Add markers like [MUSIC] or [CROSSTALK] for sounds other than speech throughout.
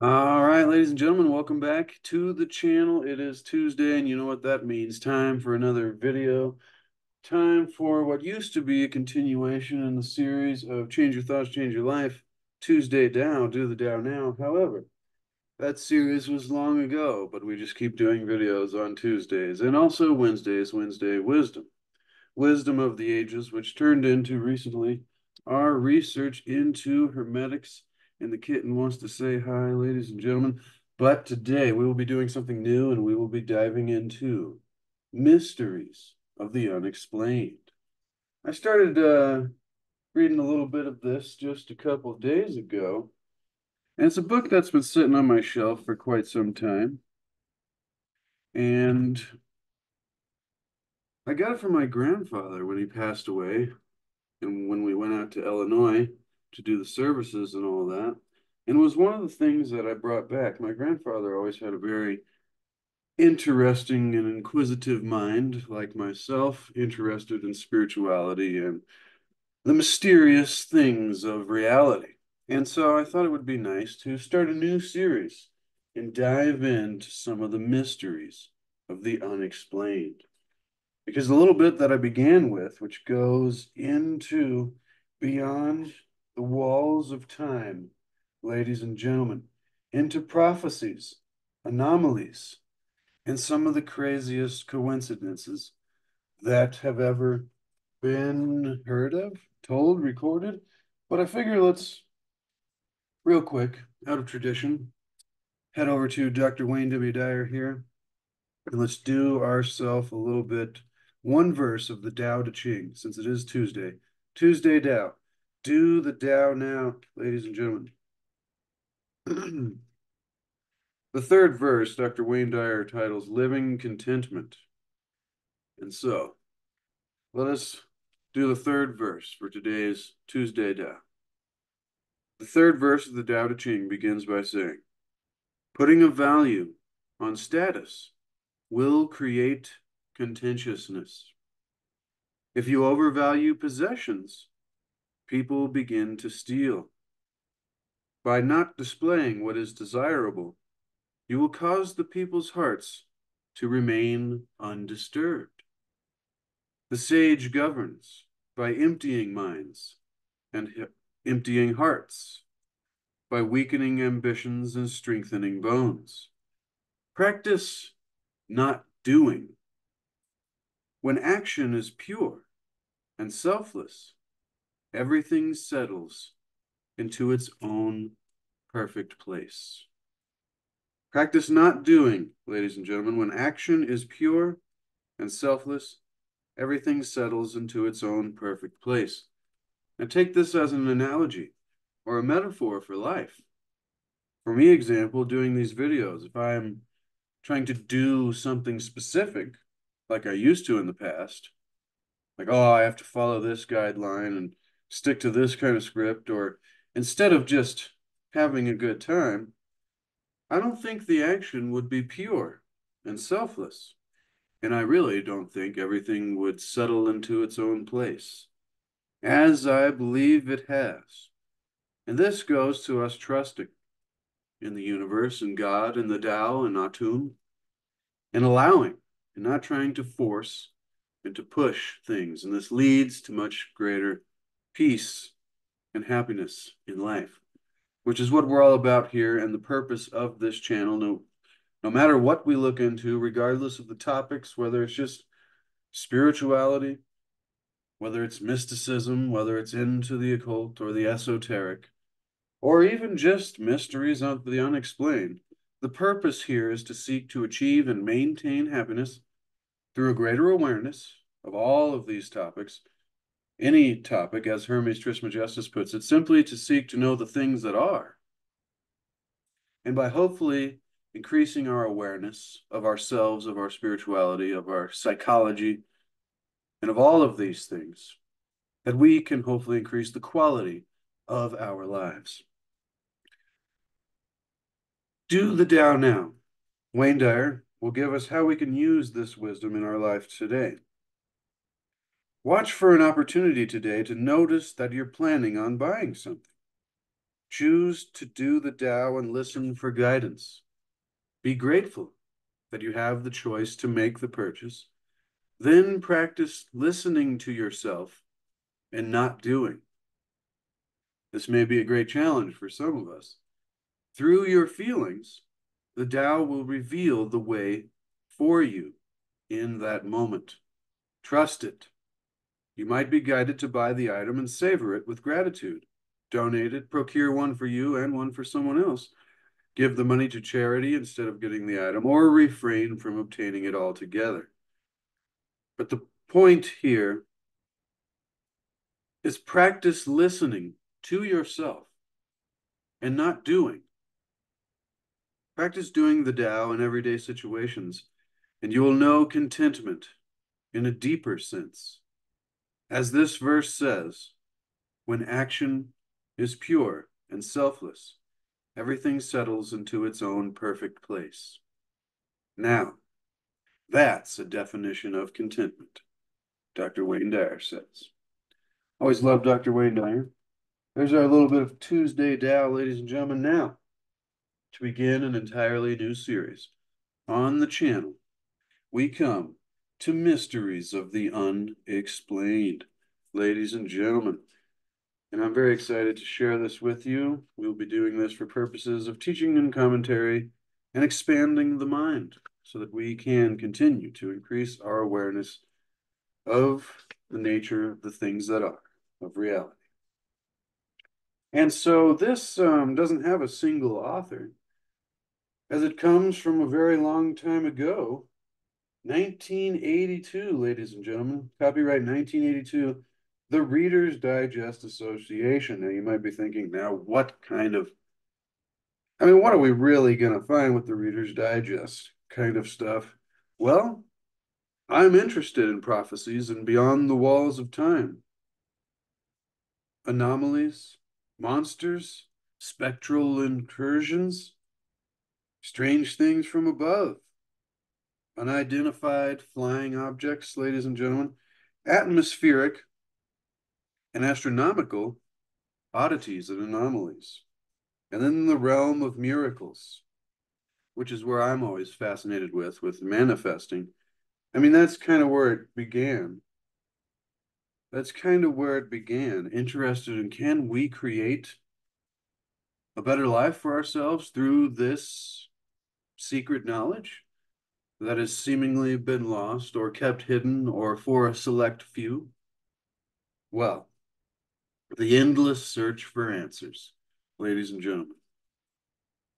All right, ladies and gentlemen, welcome back to the channel. It is Tuesday, and you know what that means. Time for another video. Time for what used to be a continuation in the series of Change Your Thoughts, Change Your Life. Tuesday Tao, do the Tao now. However, that series was long ago, but we just keep doing videos on Tuesdays and also Wednesdays, Wednesday Wisdom. Wisdom of the Ages, which turned into recently our research into Hermetics and the kitten wants to say hi, ladies and gentlemen. But today we will be doing something new and we will be diving into mysteries of the unexplained. I started uh, reading a little bit of this just a couple days ago, and it's a book that's been sitting on my shelf for quite some time. And I got it from my grandfather when he passed away, and when we went out to Illinois to do the services and all that. And was one of the things that I brought back. My grandfather always had a very interesting and inquisitive mind, like myself, interested in spirituality and the mysterious things of reality. And so I thought it would be nice to start a new series and dive into some of the mysteries of the unexplained. Because the little bit that I began with, which goes into beyond the walls of time, ladies and gentlemen, into prophecies, anomalies, and some of the craziest coincidences that have ever been heard of, told, recorded. But I figure let's, real quick, out of tradition, head over to Dr. Wayne W. Dyer here, and let's do ourselves a little bit, one verse of the Tao Te Ching, since it is Tuesday. Tuesday Tao. Do the Tao now, ladies and gentlemen. [CLEARS THROAT] the third verse, Dr. Wayne Dyer titles Living Contentment. And so, let us do the third verse for today's Tuesday Tao. The third verse of the Tao Te Ching begins by saying, Putting a value on status will create contentiousness. If you overvalue possessions, people begin to steal. By not displaying what is desirable, you will cause the people's hearts to remain undisturbed. The sage governs by emptying minds and emptying hearts, by weakening ambitions and strengthening bones. Practice not doing. When action is pure and selfless, everything settles into its own perfect place. Practice not doing, ladies and gentlemen, when action is pure and selfless, everything settles into its own perfect place. Now take this as an analogy or a metaphor for life. For me, example, doing these videos, if I'm trying to do something specific, like I used to in the past, like, oh, I have to follow this guideline and stick to this kind of script, or instead of just having a good time, I don't think the action would be pure and selfless. And I really don't think everything would settle into its own place, as I believe it has. And this goes to us trusting in the universe and God and the Tao and Atum, and allowing and not trying to force and to push things. And this leads to much greater peace and happiness in life, which is what we're all about here and the purpose of this channel. No, no matter what we look into, regardless of the topics, whether it's just spirituality, whether it's mysticism, whether it's into the occult or the esoteric, or even just mysteries of the unexplained, the purpose here is to seek to achieve and maintain happiness through a greater awareness of all of these topics any topic, as Hermes Trismegistus puts it, simply to seek to know the things that are. And by hopefully increasing our awareness of ourselves, of our spirituality, of our psychology, and of all of these things, that we can hopefully increase the quality of our lives. Do the Tao now. Wayne Dyer will give us how we can use this wisdom in our life today. Watch for an opportunity today to notice that you're planning on buying something. Choose to do the Tao and listen for guidance. Be grateful that you have the choice to make the purchase. Then practice listening to yourself and not doing. This may be a great challenge for some of us. Through your feelings, the Tao will reveal the way for you in that moment. Trust it. You might be guided to buy the item and savor it with gratitude. Donate it, procure one for you and one for someone else. Give the money to charity instead of getting the item, or refrain from obtaining it altogether. But the point here is practice listening to yourself and not doing. Practice doing the Tao in everyday situations, and you will know contentment in a deeper sense. As this verse says, when action is pure and selfless, everything settles into its own perfect place. Now, that's a definition of contentment, Dr. Wayne Dyer says. Always love Dr. Wayne Dyer. There's our little bit of Tuesday Tao, ladies and gentlemen. Now, to begin an entirely new series on the channel, we come to Mysteries of the Unexplained, ladies and gentlemen. And I'm very excited to share this with you. We'll be doing this for purposes of teaching and commentary and expanding the mind so that we can continue to increase our awareness of the nature of the things that are, of reality. And so this um, doesn't have a single author, as it comes from a very long time ago 1982, ladies and gentlemen, copyright 1982, the Reader's Digest Association. Now, you might be thinking, now, what kind of, I mean, what are we really going to find with the Reader's Digest kind of stuff? Well, I'm interested in prophecies and beyond the walls of time. Anomalies, monsters, spectral incursions, strange things from above unidentified flying objects, ladies and gentlemen, atmospheric and astronomical oddities and anomalies. And then the realm of miracles, which is where I'm always fascinated with, with manifesting. I mean, that's kind of where it began. That's kind of where it began. Interested in can we create a better life for ourselves through this secret knowledge? That has seemingly been lost or kept hidden or for a select few? Well, the endless search for answers, ladies and gentlemen.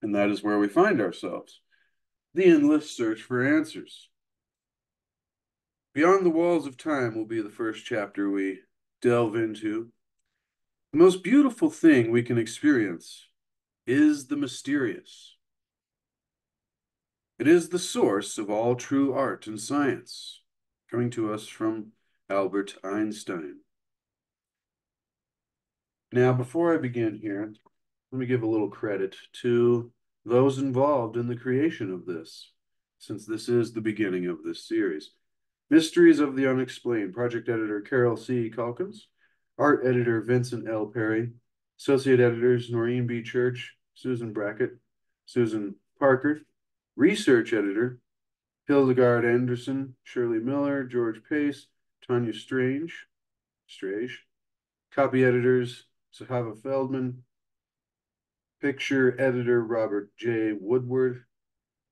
And that is where we find ourselves the endless search for answers. Beyond the Walls of Time will be the first chapter we delve into. The most beautiful thing we can experience is the mysterious. It is the source of all true art and science, coming to us from Albert Einstein. Now, before I begin here, let me give a little credit to those involved in the creation of this, since this is the beginning of this series. Mysteries of the Unexplained, project editor Carroll C. Calkins, art editor Vincent L. Perry, associate editors Noreen B. Church, Susan Brackett, Susan Parker, Research editor, Hildegard Anderson, Shirley Miller, George Pace, Tanya Strange, Strange. Copy editors, Sahava Feldman. Picture editor, Robert J. Woodward.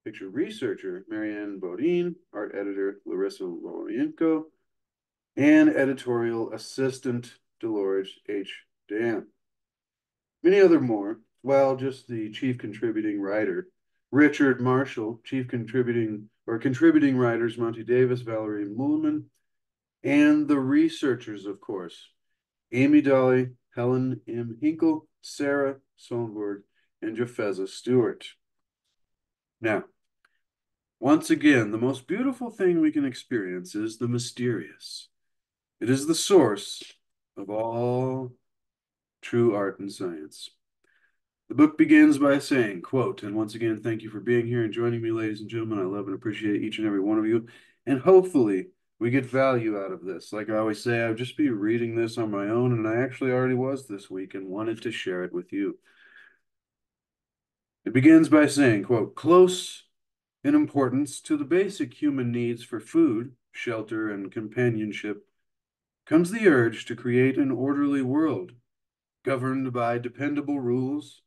Picture researcher, Marianne Bodine. Art editor, Larissa Lorienko. And editorial assistant, Dolores H. Dan. Many other more. Well, just the chief contributing writer, Richard Marshall, chief contributing or contributing writers Monty Davis, Valerie Muhlman, and the researchers, of course, Amy Dolly, Helen M. Hinkle, Sarah Sonberg, and Jafeza Stewart. Now, once again, the most beautiful thing we can experience is the mysterious. It is the source of all true art and science. The book begins by saying, quote, and once again, thank you for being here and joining me, ladies and gentlemen. I love and appreciate each and every one of you. And hopefully we get value out of this. Like I always say, I'll just be reading this on my own, and I actually already was this week and wanted to share it with you. It begins by saying, quote, close in importance to the basic human needs for food, shelter, and companionship comes the urge to create an orderly world governed by dependable rules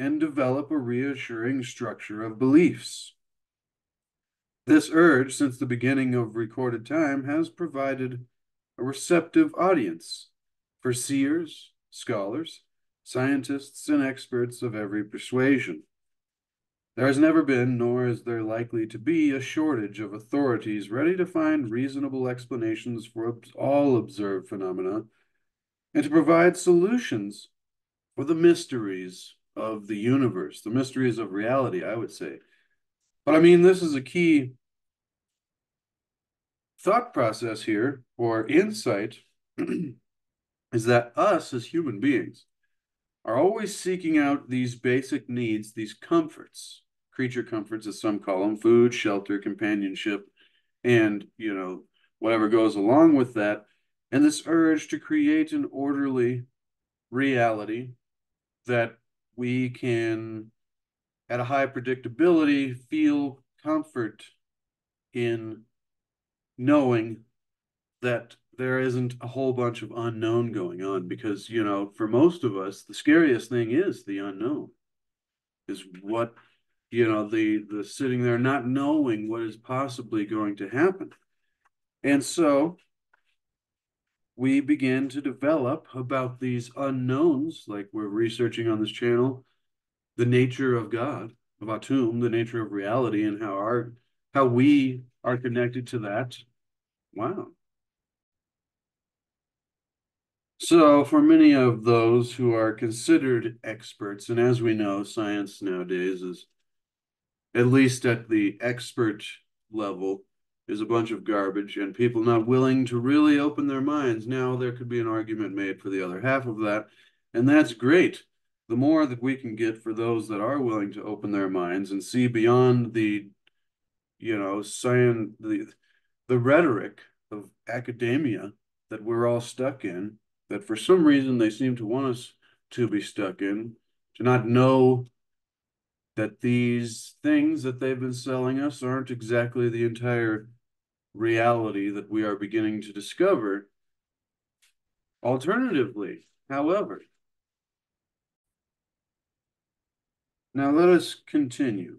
and develop a reassuring structure of beliefs. This urge, since the beginning of recorded time, has provided a receptive audience for seers, scholars, scientists, and experts of every persuasion. There has never been, nor is there likely to be, a shortage of authorities ready to find reasonable explanations for all observed phenomena and to provide solutions for the mysteries of the universe, the mysteries of reality, I would say. But I mean, this is a key thought process here, or insight, [CLEARS THROAT] is that us as human beings are always seeking out these basic needs, these comforts, creature comforts, as some call them food, shelter, companionship, and, you know, whatever goes along with that. And this urge to create an orderly reality that we can, at a high predictability, feel comfort in knowing that there isn't a whole bunch of unknown going on because you know for most of us the scariest thing is the unknown is what you know the the sitting there not knowing what is possibly going to happen. And so we begin to develop about these unknowns like we're researching on this channel the nature of god of atum the nature of reality and how our how we are connected to that. Wow. So, for many of those who are considered experts, and as we know, science nowadays is, at least at the expert level, is a bunch of garbage, and people not willing to really open their minds. Now, there could be an argument made for the other half of that, and that's great. The more that we can get for those that are willing to open their minds and see beyond the, you know, science, the, the rhetoric of academia that we're all stuck in that for some reason they seem to want us to be stuck in, to not know that these things that they've been selling us aren't exactly the entire reality that we are beginning to discover. Alternatively, however, now let us continue.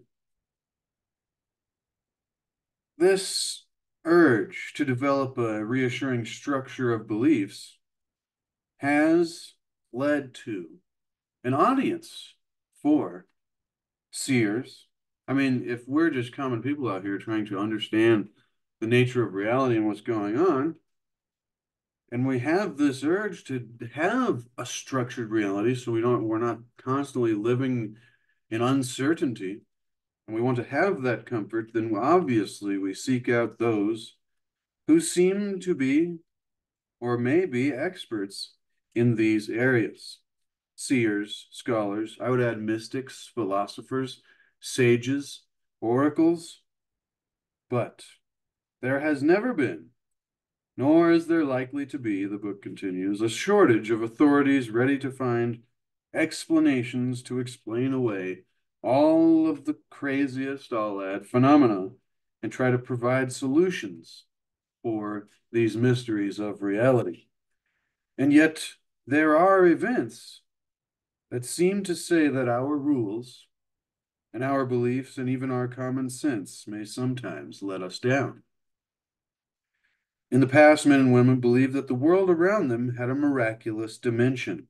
This urge to develop a reassuring structure of beliefs has led to an audience for seers. I mean, if we're just common people out here trying to understand the nature of reality and what's going on, and we have this urge to have a structured reality so we don't we're not constantly living in uncertainty. And we want to have that comfort then obviously we seek out those who seem to be or may be experts in these areas. Seers, scholars, I would add mystics, philosophers, sages, oracles. But there has never been, nor is there likely to be, the book continues, a shortage of authorities ready to find explanations to explain away all of the craziest, I'll add, phenomena and try to provide solutions for these mysteries of reality. And yet, there are events that seem to say that our rules and our beliefs and even our common sense may sometimes let us down. In the past, men and women believed that the world around them had a miraculous dimension.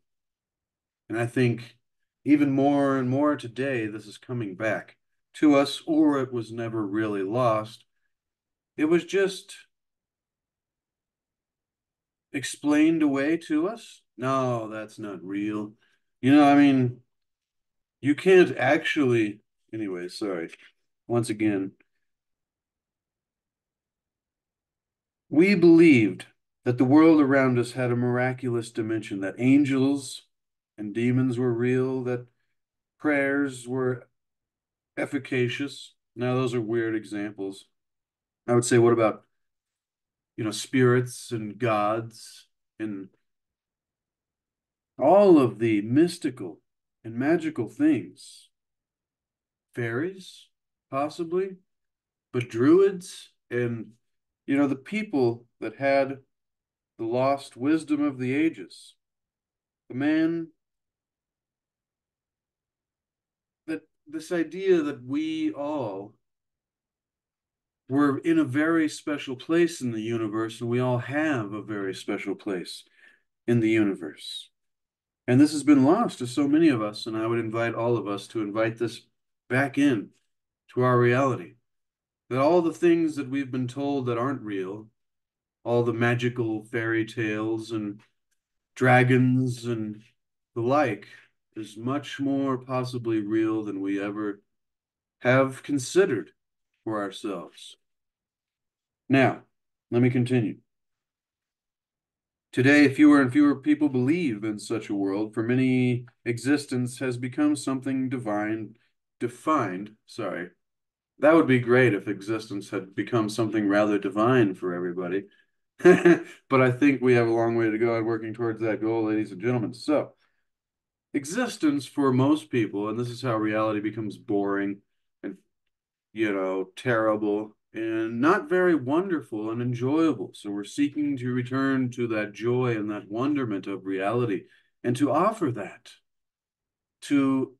And I think even more and more today, this is coming back to us, or it was never really lost. It was just explained away to us no, that's not real. You know, I mean, you can't actually. Anyway, sorry. Once again, we believed that the world around us had a miraculous dimension, that angels and demons were real, that prayers were efficacious. Now, those are weird examples. I would say, what about, you know, spirits and gods and all of the mystical and magical things fairies, possibly, but druids and, you know, the people that had the lost wisdom of the ages. The man that this idea that we all were in a very special place in the universe, and we all have a very special place in the universe. And this has been lost to so many of us, and I would invite all of us to invite this back in to our reality. That all the things that we've been told that aren't real, all the magical fairy tales and dragons and the like, is much more possibly real than we ever have considered for ourselves. Now, let me continue. Today, fewer and fewer people believe in such a world. For many, existence has become something divine, defined. Sorry. That would be great if existence had become something rather divine for everybody. [LAUGHS] but I think we have a long way to go in working towards that goal, ladies and gentlemen. So, existence for most people, and this is how reality becomes boring and, you know, terrible and not very wonderful and enjoyable. So we're seeking to return to that joy and that wonderment of reality and to offer that to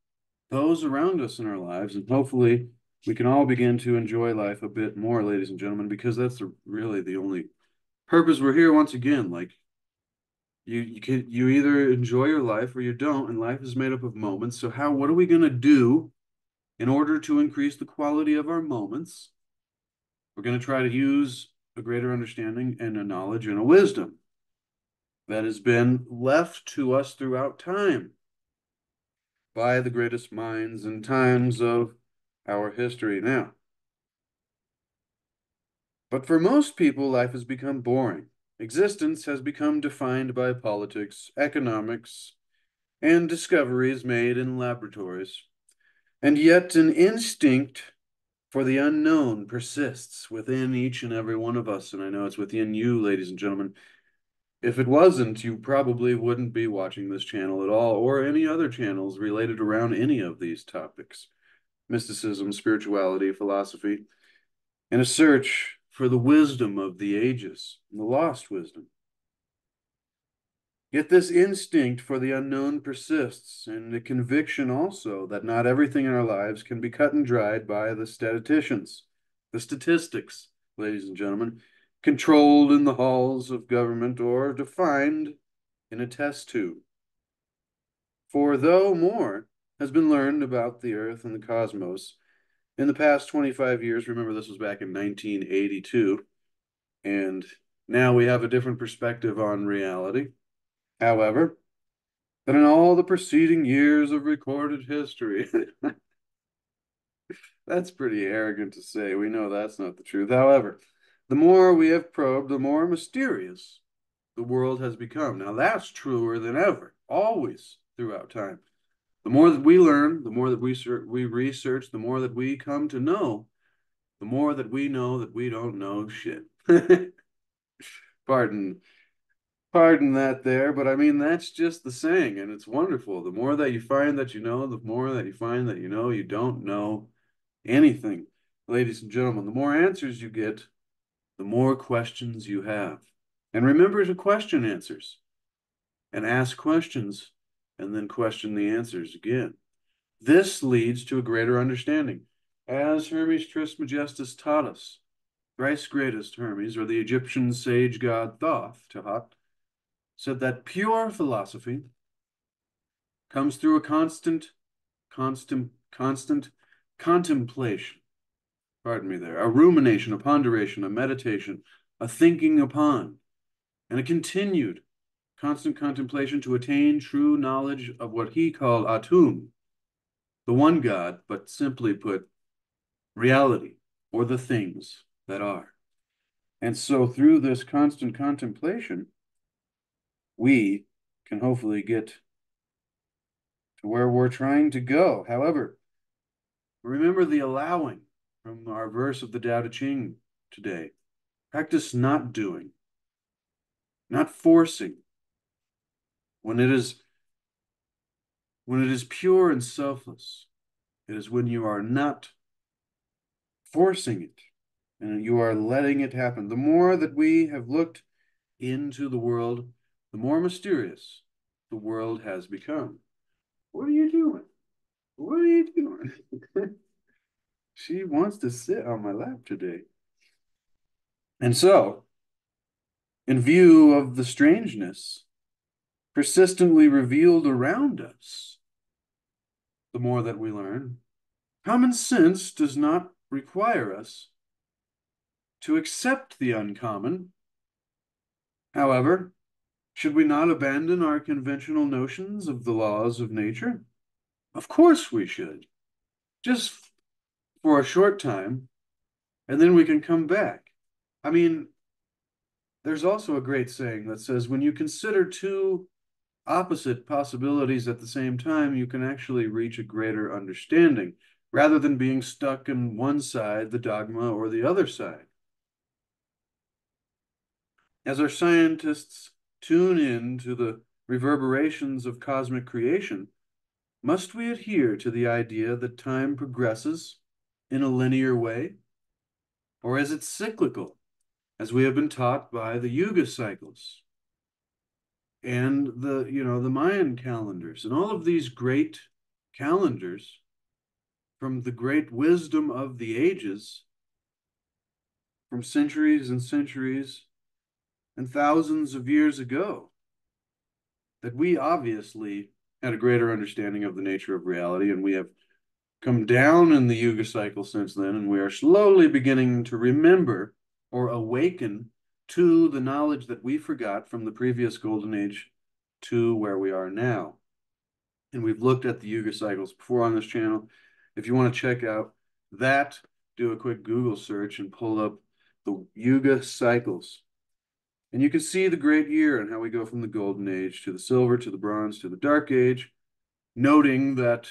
those around us in our lives. And hopefully we can all begin to enjoy life a bit more, ladies and gentlemen, because that's really the only purpose we're here once again. Like you, you can you either enjoy your life or you don't, and life is made up of moments. So how what are we gonna do in order to increase the quality of our moments? We're going to try to use a greater understanding and a knowledge and a wisdom that has been left to us throughout time by the greatest minds and times of our history now. But for most people, life has become boring. Existence has become defined by politics, economics, and discoveries made in laboratories. And yet, an instinct for the unknown persists within each and every one of us, and I know it's within you, ladies and gentlemen. If it wasn't, you probably wouldn't be watching this channel at all, or any other channels related around any of these topics mysticism, spirituality, philosophy, in a search for the wisdom of the ages, the lost wisdom. Yet this instinct for the unknown persists, and the conviction also that not everything in our lives can be cut and dried by the statisticians, the statistics, ladies and gentlemen, controlled in the halls of government or defined in a test tube. For though more has been learned about the earth and the cosmos in the past 25 years, remember this was back in 1982, and now we have a different perspective on reality however, than in all the preceding years of recorded history. [LAUGHS] that's pretty arrogant to say. We know that's not the truth. However, the more we have probed, the more mysterious the world has become. Now, that's truer than ever, always throughout time. The more that we learn, the more that we, we research, the more that we come to know, the more that we know that we don't know shit. [LAUGHS] Pardon pardon that there, but I mean, that's just the saying, and it's wonderful. The more that you find that you know, the more that you find that you know you don't know anything. Ladies and gentlemen, the more answers you get, the more questions you have. And remember to question answers and ask questions and then question the answers again. This leads to a greater understanding. As Hermes Trismegistus taught us, thrice greatest Hermes, or the Egyptian sage god Thoth, said that pure philosophy comes through a constant, constant, constant contemplation. Pardon me there. A rumination, a ponderation, a meditation, a thinking upon, and a continued constant contemplation to attain true knowledge of what he called Atum, the one God, but simply put, reality, or the things that are. And so through this constant contemplation, we can hopefully get to where we're trying to go. However, remember the allowing from our verse of the Tao Te Ching today. Practice not doing, not forcing. When it is when it is pure and selfless, It is when you are not forcing it and you are letting it happen. The more that we have looked into the world, the more mysterious the world has become. What are you doing? What are you doing? [LAUGHS] she wants to sit on my lap today. And so, in view of the strangeness persistently revealed around us, the more that we learn, common sense does not require us to accept the uncommon. However, should we not abandon our conventional notions of the laws of nature? Of course we should. Just for a short time, and then we can come back. I mean, there's also a great saying that says when you consider two opposite possibilities at the same time, you can actually reach a greater understanding rather than being stuck in one side, the dogma, or the other side. As our scientists tune in to the reverberations of cosmic creation, must we adhere to the idea that time progresses in a linear way? Or is it cyclical, as we have been taught by the Yuga cycles and the, you know, the Mayan calendars and all of these great calendars from the great wisdom of the ages, from centuries and centuries and thousands of years ago, that we obviously had a greater understanding of the nature of reality, and we have come down in the Yuga cycle since then, and we are slowly beginning to remember or awaken to the knowledge that we forgot from the previous golden age to where we are now. And we've looked at the Yuga cycles before on this channel. If you want to check out that, do a quick Google search and pull up the Yuga cycles. And you can see the great year and how we go from the golden age to the silver to the bronze to the dark age, noting that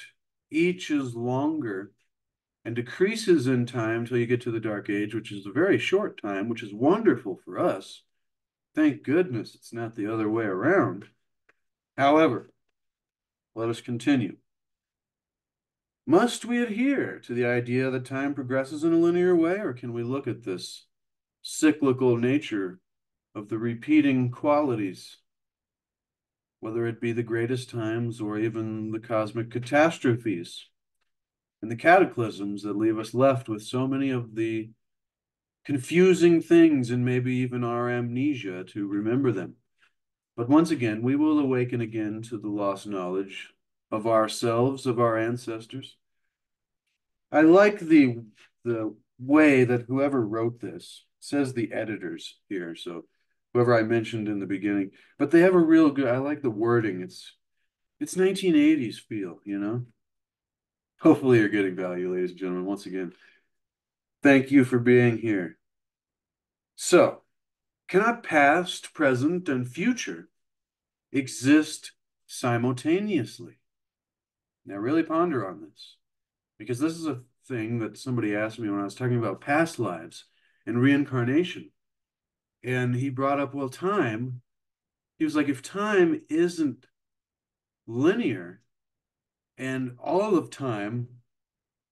each is longer and decreases in time until you get to the dark age, which is a very short time, which is wonderful for us. Thank goodness it's not the other way around. However, let us continue. Must we adhere to the idea that time progresses in a linear way, or can we look at this cyclical nature of the repeating qualities, whether it be the greatest times or even the cosmic catastrophes and the cataclysms that leave us left with so many of the confusing things and maybe even our amnesia to remember them. But once again, we will awaken again to the lost knowledge of ourselves, of our ancestors. I like the the way that whoever wrote this says the editors here. So whoever I mentioned in the beginning, but they have a real good, I like the wording. It's, it's 1980s feel, you know? Hopefully you're getting value, ladies and gentlemen. Once again, thank you for being here. So, cannot past, present, and future exist simultaneously? Now, really ponder on this because this is a thing that somebody asked me when I was talking about past lives and reincarnation and he brought up well time he was like if time isn't linear and all of time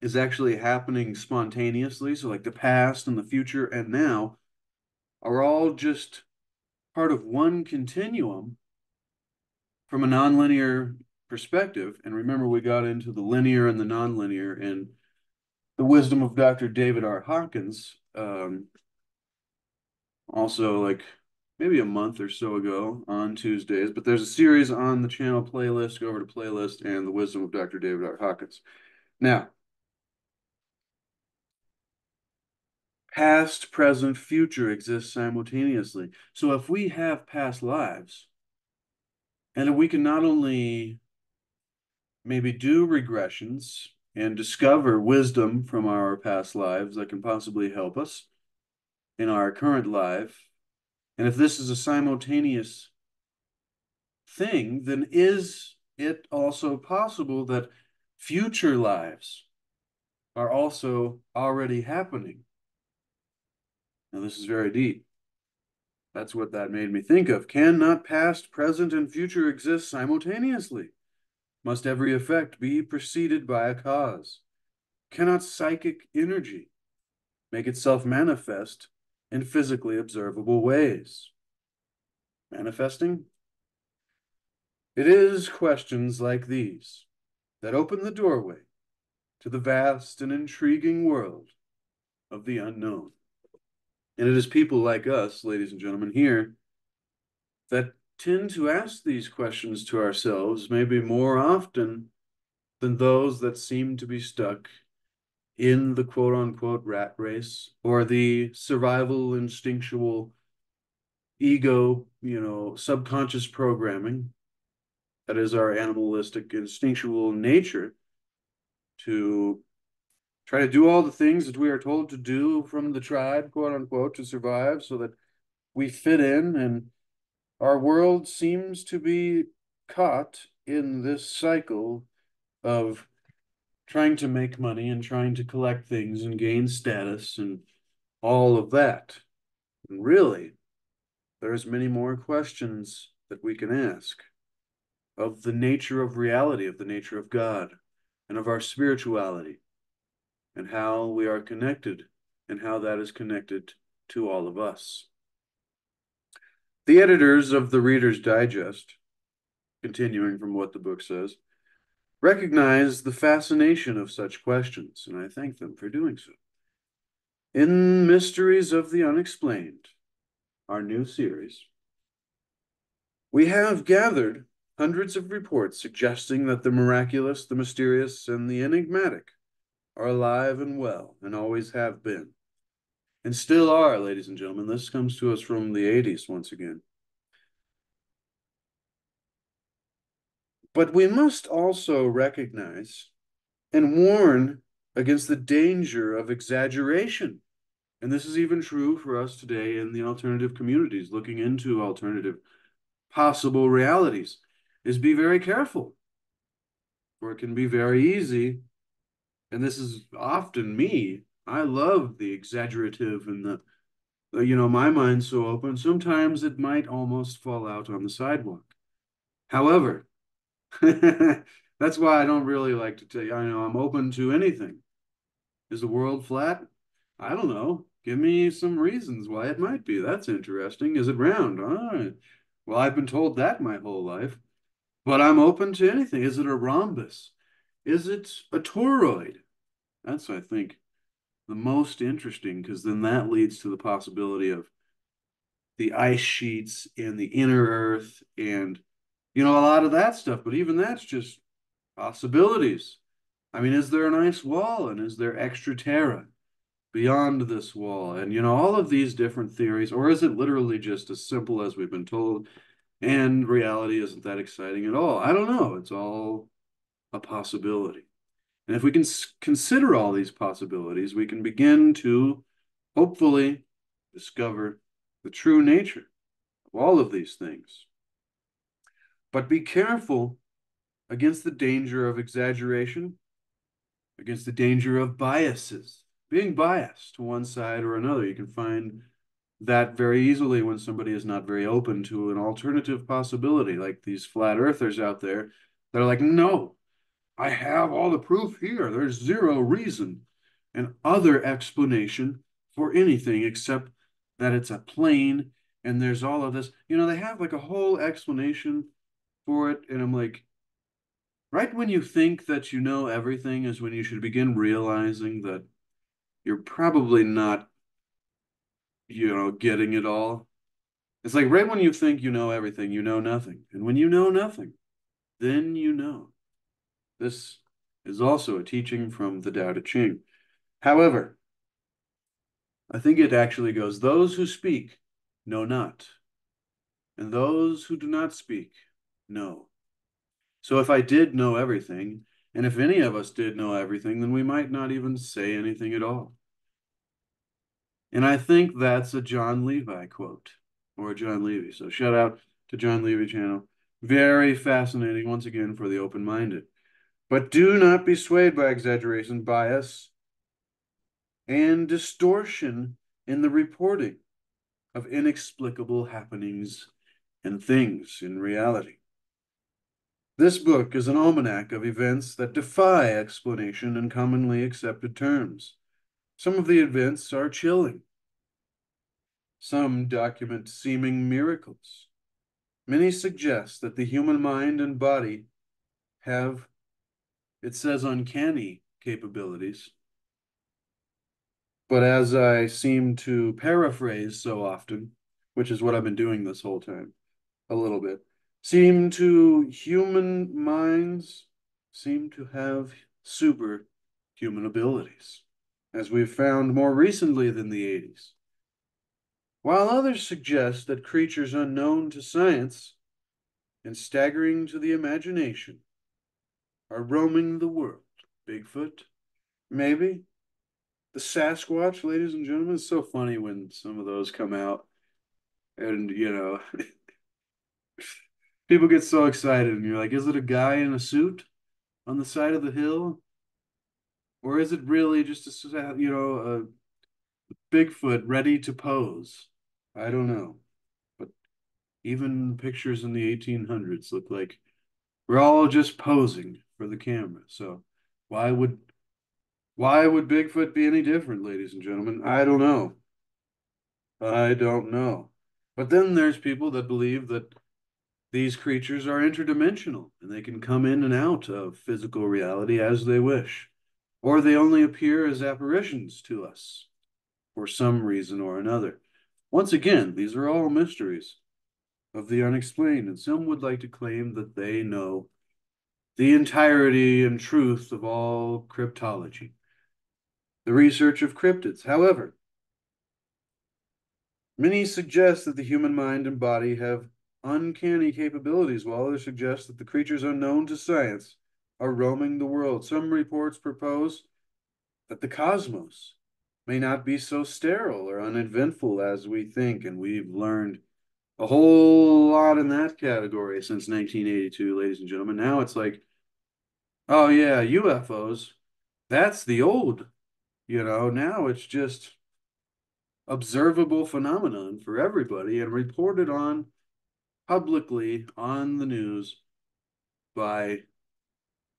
is actually happening spontaneously. So like the past and the future and now are all just part of one continuum from a nonlinear perspective. And remember we got into the linear and the nonlinear and the wisdom of dr david r. Hawkins um, also like maybe a month or so ago on Tuesdays, but there's a series on the channel playlist. Go over to playlist and the wisdom of Dr. David R. Hawkins. Now, past, present, future exist simultaneously. So if we have past lives, and if we can not only maybe do regressions and discover wisdom from our past lives that can possibly help us, in our current life, and if this is a simultaneous thing, then is it also possible that future lives are also already happening? Now, this is very deep. That's what that made me think of. Can not past, present, and future exist simultaneously? Must every effect be preceded by a cause? cannot psychic energy make itself manifest in physically observable ways? Manifesting? It is questions like these that open the doorway to the vast and intriguing world of the unknown. And it is people like us, ladies and gentlemen, here that tend to ask these questions to ourselves maybe more often than those that seem to be stuck in the quote unquote rat race or the survival instinctual ego, you know, subconscious programming that is our animalistic instinctual nature to try to do all the things that we are told to do from the tribe, quote unquote, to survive so that we fit in. And our world seems to be caught in this cycle of trying to make money and trying to collect things and gain status and all of that. And really, there's many more questions that we can ask of the nature of reality, of the nature of God, and of our spirituality, and how we are connected, and how that is connected to all of us. The editors of the Reader's Digest, continuing from what the book says, recognize the fascination of such questions, and I thank them for doing so. In Mysteries of the Unexplained, our new series, we have gathered hundreds of reports suggesting that the miraculous, the mysterious, and the enigmatic are alive and well and always have been. And still are, ladies and gentlemen. This comes to us from the 80s once again. But we must also recognize and warn against the danger of exaggeration. And this is even true for us today in the alternative communities, looking into alternative possible realities is be very careful. For it can be very easy, and this is often me. I love the exaggerative and the, the you know, my mind's so open. Sometimes it might almost fall out on the sidewalk. However, [LAUGHS] that's why I don't really like to tell you, I know I'm open to anything. Is the world flat? I don't know. Give me some reasons why it might be. That's interesting. Is it round? Well, I've been told that my whole life. But I'm open to anything. Is it a rhombus? Is it a toroid? That's, I think, the most interesting because then that leads to the possibility of the ice sheets and the inner earth and, you know, a lot of that stuff. But even that's just possibilities. I mean, is there an ice wall and is there extra terra beyond this wall? And, you know, all of these different theories, or is it literally just as simple as we've been told? and reality isn't that exciting at all. I don't know. It's all a possibility. And if we can consider all these possibilities, we can begin to hopefully discover the true nature of all of these things. But be careful against the danger of exaggeration, against the danger of biases, being biased to one side or another. You can find that very easily when somebody is not very open to an alternative possibility, like these flat earthers out there that are like, no, I have all the proof here. There's zero reason and other explanation for anything except that it's a plane and there's all of this. You know, they have like a whole explanation for it. And I'm like, right when you think that you know everything is when you should begin realizing that you're probably not you know, getting it all. It's like right when you think you know everything, you know nothing. And when you know nothing, then you know. This is also a teaching from the Tao Te Ching. However, I think it actually goes those who speak know not, and those who do not speak know. So if I did know everything, and if any of us did know everything, then we might not even say anything at all. And I think that's a John Levi quote or John Levy. So shout out to John Levy channel. Very fascinating once again for the open-minded. But do not be swayed by exaggeration, bias, and distortion in the reporting of inexplicable happenings and things in reality. This book is an almanac of events that defy explanation in commonly accepted terms. Some of the events are chilling. Some document seeming miracles. Many suggest that the human mind and body have, it says, uncanny capabilities. But as I seem to paraphrase so often, which is what I've been doing this whole time, a little bit, seem to human minds seem to have superhuman abilities, as we've found more recently than the 80s. While others suggest that creatures unknown to science and staggering to the imagination are roaming the world. Bigfoot, maybe. The Sasquatch, ladies and gentlemen, it's so funny when some of those come out. And, you know, [LAUGHS] people get so excited, and you're like, is it a guy in a suit on the side of the hill? Or is it really just a, you know, a Bigfoot ready to pose? I don't know. But even pictures in the 1800s look like we're all just posing for the camera. So why would why would Bigfoot be any different, ladies and gentlemen? I don't know. I don't know. But then there's people that believe that these creatures are interdimensional and they can come in and out of physical reality as they wish, or they only appear as apparitions to us for some reason or another. Once again, these are all mysteries of the unexplained, and some would like to claim that they know the entirety and truth of all cryptology, the research of cryptids. However, many suggest that the human mind and body have uncanny capabilities, while others suggest that the creatures unknown to science are roaming the world. Some reports propose that the cosmos may not be so sterile or uneventful as we think. And we've learned a whole lot in that category since 1982, ladies and gentlemen. Now it's like, oh, yeah, UFOs, that's the old, you know, now it's just observable phenomenon for everybody and reported on publicly on the news by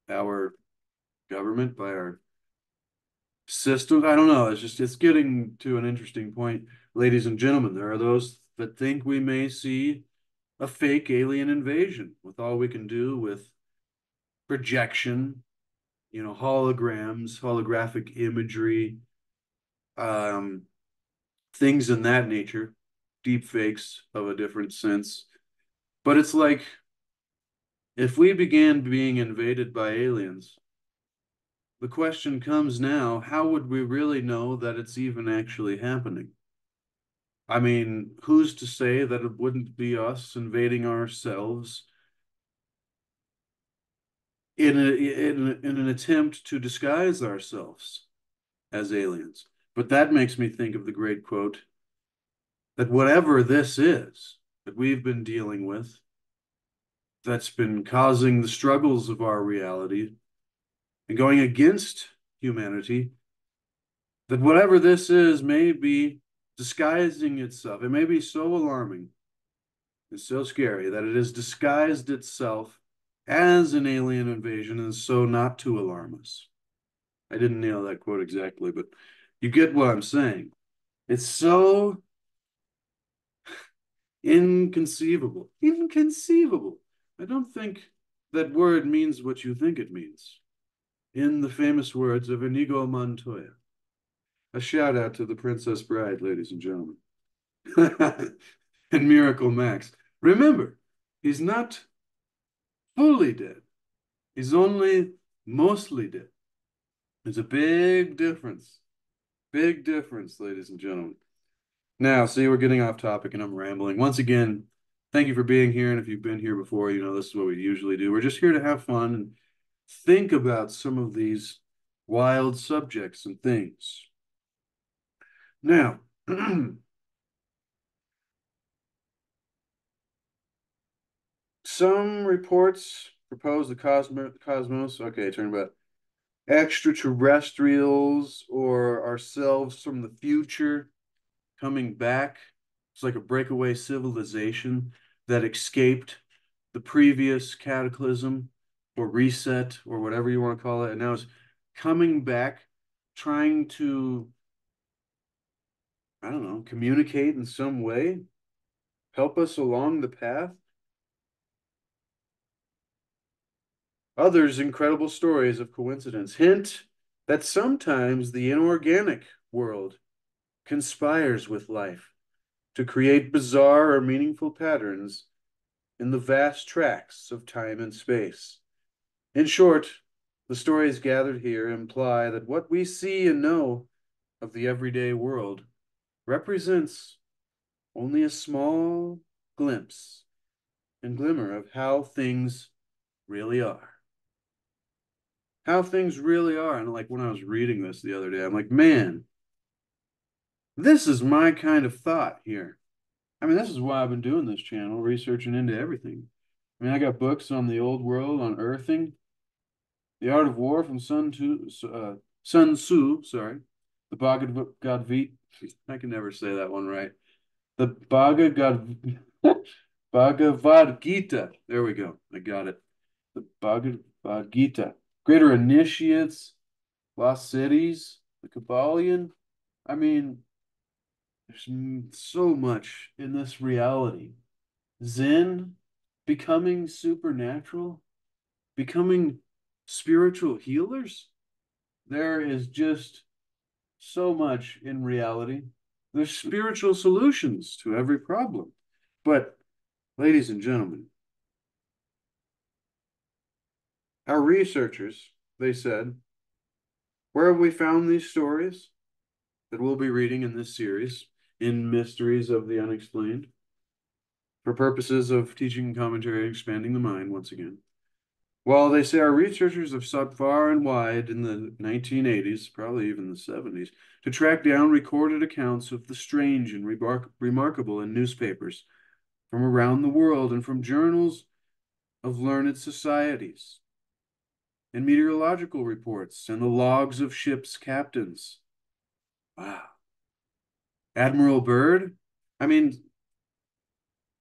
our government, by our system. I don't know. It's just it's getting to an interesting point, ladies and gentlemen. There are those that think we may see a fake alien invasion with all we can do with projection, you know, holograms, holographic imagery, um, things in that nature, deep fakes of a different sense. But it's like if we began being invaded by aliens, the question comes now how would we really know that it's even actually happening? I mean, who's to say that it wouldn't be us invading ourselves in, a, in, in an attempt to disguise ourselves as aliens? But that makes me think of the great quote that whatever this is that we've been dealing with, that's been causing the struggles of our reality, and going against humanity, that whatever this is may be disguising itself. It may be so alarming and so scary that it has disguised itself as an alien invasion and so not to alarm us. I didn't nail that quote exactly, but you get what I'm saying. It's so inconceivable. Inconceivable. I don't think that word means what you think it means in the famous words of Inigo Montoya. A shout out to the Princess Bride, ladies and gentlemen. [LAUGHS] and Miracle Max. Remember, he's not fully dead. He's only mostly dead. There's a big difference. Big difference, ladies and gentlemen. Now, see, we're getting off topic and I'm rambling. Once again, thank you for being here. And if you've been here before, you know this is what we usually do. We're just here to have fun and think about some of these wild subjects and things. Now, [CLEARS THROAT] some reports propose the cosmos, okay, turn about extraterrestrials or ourselves from the future coming back. It's like a breakaway civilization that escaped the previous cataclysm or reset or whatever you want to call it, and now it's coming back, trying to, I don't know, communicate in some way, help us along the path. Others incredible stories of coincidence hint that sometimes the inorganic world conspires with life to create bizarre or meaningful patterns in the vast tracts of time and space. In short, the stories gathered here imply that what we see and know of the everyday world represents only a small glimpse and glimmer of how things really are. How things really are. And like when I was reading this the other day, I'm like, man, this is my kind of thought here. I mean, this is why I've been doing this channel, researching into everything. I mean, I got books on the old world, on earthing, the art of war from Sun Tzu, uh, Sun Tzu, sorry, the Bhagavad Gita. I can never say that one right. The Bhagavad [LAUGHS] Bhagavad Gita. There we go. I got it. The Bhagavad Gita. Greater initiates, lost cities, the Kybalion. I mean, there's so much in this reality. Zen, becoming supernatural, becoming spiritual healers. There is just so much in reality. There's spiritual solutions to every problem. But, ladies and gentlemen, our researchers, they said, where have we found these stories that we'll be reading in this series? In Mysteries of the Unexplained for purposes of teaching and commentary and expanding the mind once again. While they say our researchers have sought far and wide in the 1980s, probably even the 70s, to track down recorded accounts of the strange and remark remarkable in newspapers from around the world and from journals of learned societies and meteorological reports and the logs of ships' captains. Wow. Admiral Byrd. I mean,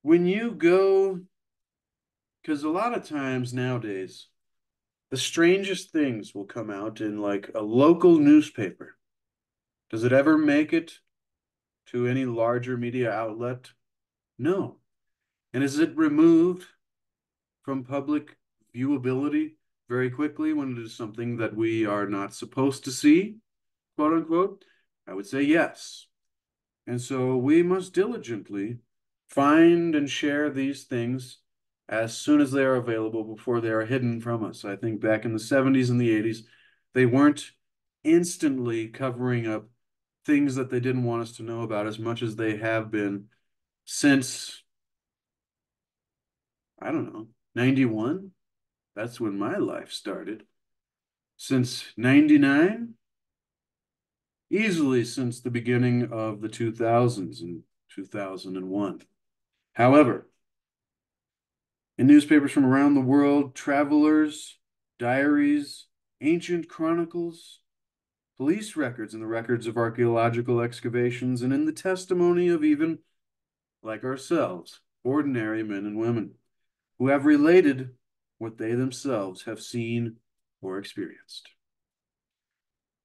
when you go, because a lot of times nowadays, the strangest things will come out in like a local newspaper. Does it ever make it to any larger media outlet? No. And is it removed from public viewability very quickly when it is something that we are not supposed to see, quote unquote? I would say yes. And so we must diligently find and share these things as soon as they are available before they are hidden from us. I think back in the 70s and the 80s, they weren't instantly covering up things that they didn't want us to know about as much as they have been since, I don't know, 91? That's when my life started. Since 99, easily since the beginning of the 2000s in 2001. However, in newspapers from around the world, travelers, diaries, ancient chronicles, police records, and the records of archaeological excavations, and in the testimony of even, like ourselves, ordinary men and women who have related what they themselves have seen or experienced.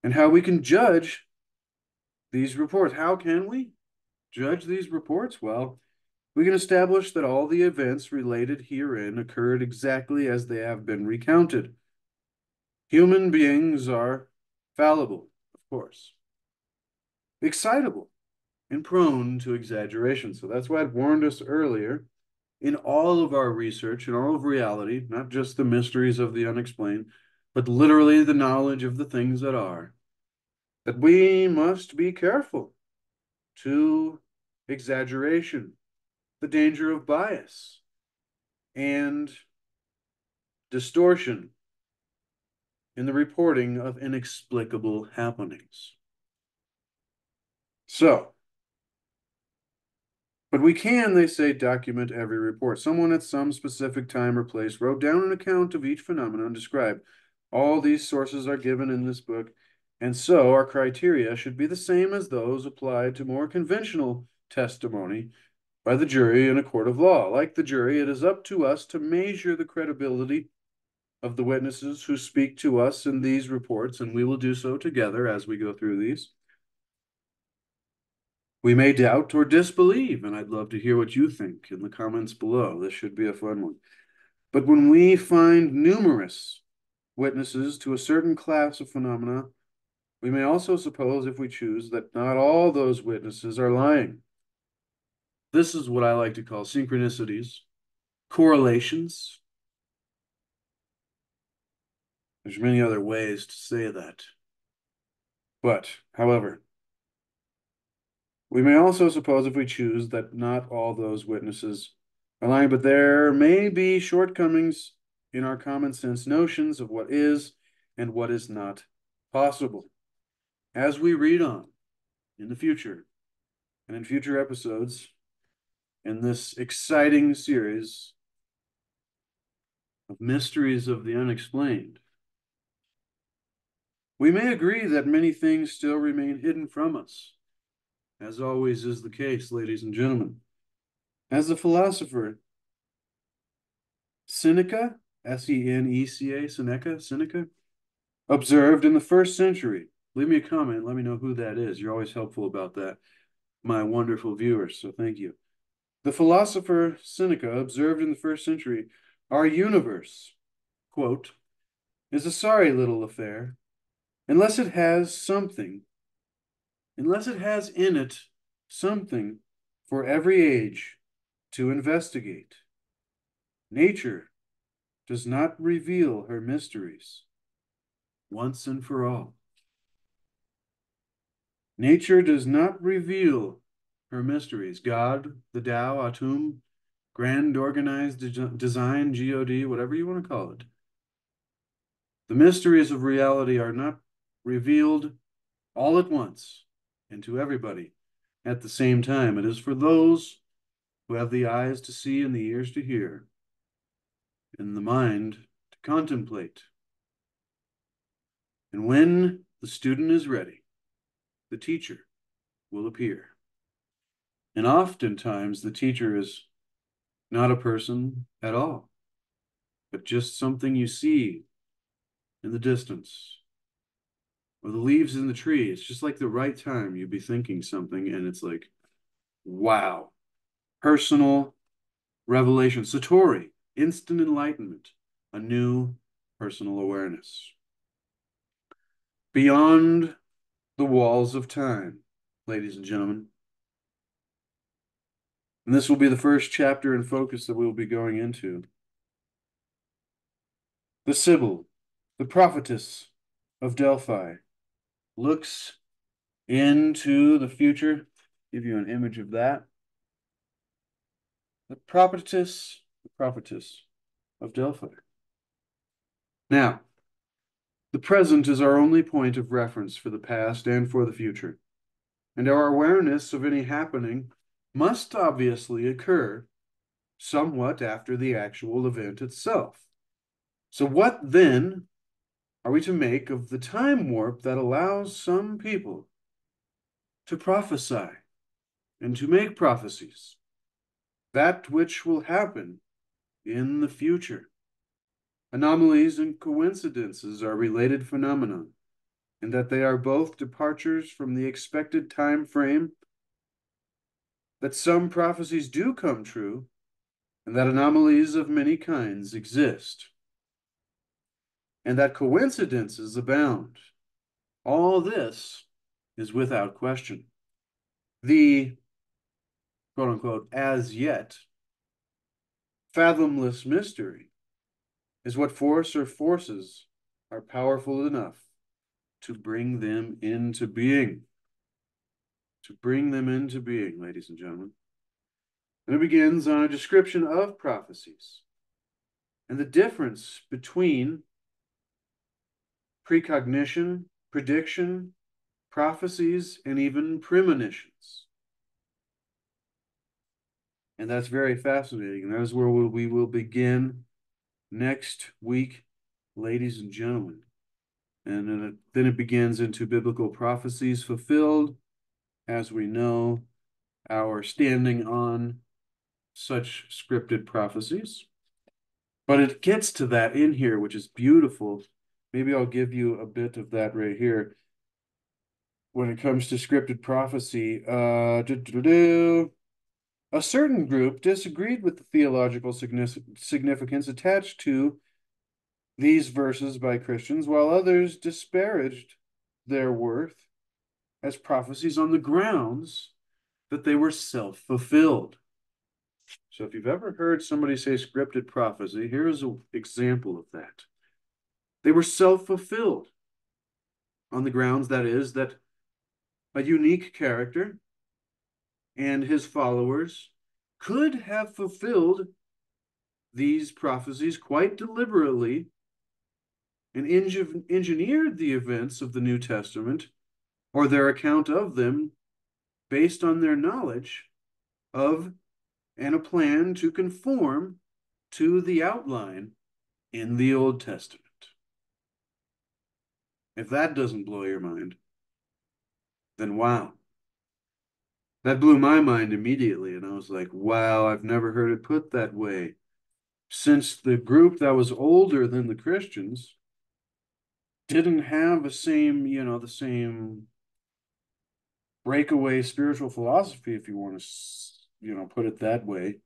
And how we can judge these reports. How can we judge these reports? Well, we can establish that all the events related herein occurred exactly as they have been recounted. Human beings are fallible, of course, excitable, and prone to exaggeration. So that's why I warned us earlier in all of our research, in all of reality, not just the mysteries of the unexplained, but literally the knowledge of the things that are that we must be careful to exaggeration, the danger of bias, and distortion in the reporting of inexplicable happenings. So, but we can, they say, document every report. Someone at some specific time or place wrote down an account of each phenomenon described. All these sources are given in this book and so our criteria should be the same as those applied to more conventional testimony by the jury in a court of law. Like the jury, it is up to us to measure the credibility of the witnesses who speak to us in these reports, and we will do so together as we go through these. We may doubt or disbelieve, and I'd love to hear what you think in the comments below. This should be a fun one. But when we find numerous witnesses to a certain class of phenomena, we may also suppose, if we choose, that not all those witnesses are lying. This is what I like to call synchronicities, correlations. There's many other ways to say that. But, however, we may also suppose, if we choose, that not all those witnesses are lying, but there may be shortcomings in our common sense notions of what is and what is not possible. As we read on in the future and in future episodes in this exciting series of mysteries of the unexplained, we may agree that many things still remain hidden from us as always is the case, ladies and gentlemen. As the philosopher Seneca, S E N E C A, Seneca, Seneca, observed in the first century. Leave me a comment. Let me know who that is. You're always helpful about that, my wonderful viewers. So thank you. The philosopher Seneca observed in the first century our universe, quote, is a sorry little affair, unless it has something unless it has in it something for every age to investigate. Nature does not reveal her mysteries once and for all. Nature does not reveal her mysteries. God, the Tao, Atum, grand organized de design, God, whatever you want to call it. The mysteries of reality are not revealed all at once and to everybody at the same time. It is for those who have the eyes to see and the ears to hear, and the mind to contemplate. And when the student is ready, the teacher will appear. And oftentimes the teacher is not a person at all, but just something you see in the distance or the leaves in the tree. It's just like the right time you'd be thinking something, and it's like, wow, personal revelation. Satori, instant enlightenment, a new personal awareness. Beyond the walls of time, ladies and gentlemen. And this will be the first chapter and focus that we will be going into. The Sibyl, the prophetess of Delphi, looks into the future. Give you an image of that. The prophetess, the prophetess of Delphi. Now, the present is our only point of reference for the past and for the future. And our awareness of any happening must obviously occur somewhat after the actual event itself. So, what then are we to make of the time warp that allows some people to prophesy and to make prophecies, that which will happen in the future? Anomalies and coincidences are related phenomena, in that they are both departures from the expected time frame, that some prophecies do come true, and that anomalies of many kinds exist and that coincidences abound. All this is without question. The quote unquote as yet fathomless mystery is what force or forces are powerful enough to bring them into being. To bring them into being, ladies and gentlemen. And it begins on a description of prophecies and the difference between precognition, prediction, prophecies, and even premonitions. And that's very fascinating. And that is where we will begin next week, ladies and gentlemen. And then it, then it begins into biblical prophecies fulfilled. As we know, our standing on such scripted prophecies. But it gets to that in here, which is beautiful. Maybe I'll give you a bit of that right here. When it comes to scripted prophecy, uh, a certain group disagreed with the theological significance attached to these verses by Christians, while others disparaged their worth as prophecies on the grounds that they were self fulfilled. So, if you've ever heard somebody say scripted prophecy, here's an example of that. They were self fulfilled on the grounds, that is, that a unique character and his followers could have fulfilled these prophecies quite deliberately and engineered the events of the New Testament or their account of them based on their knowledge of and a plan to conform to the outline in the Old Testament. If that doesn't blow your mind, then wow. That blew my mind immediately, and I was like, wow, I've never heard it put that way. Since the group that was older than the Christians didn't have the same, you know, the same breakaway spiritual philosophy, if you want to, you know, put it that way.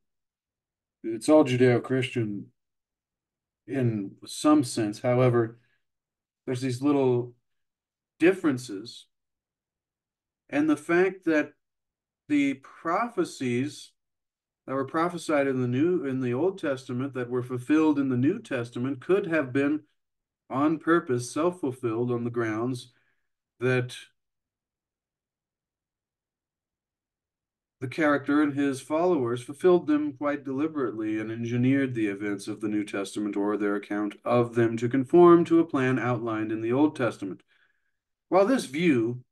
It's all Judeo Christian in some sense. However, there's these little differences. And the fact that the prophecies that were prophesied in the new in the Old Testament that were fulfilled in the New Testament could have been on purpose self-fulfilled on the grounds that the character and his followers fulfilled them quite deliberately and engineered the events of the New Testament or their account of them to conform to a plan outlined in the Old Testament. While this view,